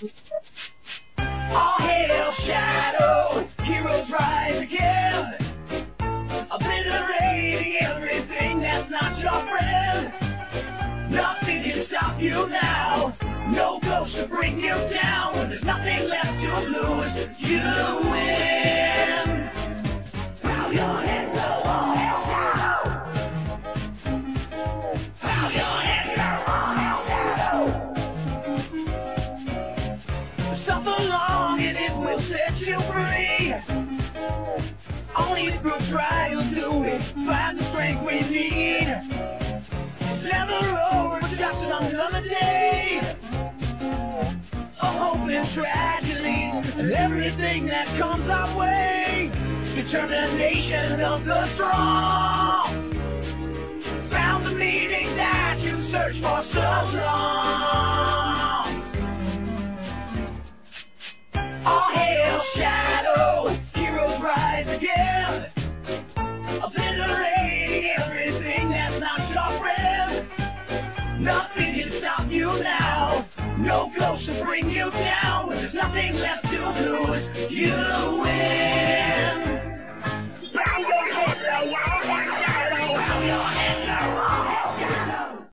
All hail Shadow, heroes rise again. Obliterating everything that's not your friend. Nothing can stop you now. No ghost will bring you down. There's nothing left to lose. You win. Suffer long and it will set you free. Only through trial do we find the strength we need. It's never over, just another day of hope and tragedies and everything that comes our way. Determination of the strong found the meaning that you searched for so long. All shadow, heroes rise again, obliterating everything that's not your friend. Nothing can stop you now. No ghost will bring you down. When there's nothing left to lose, you win.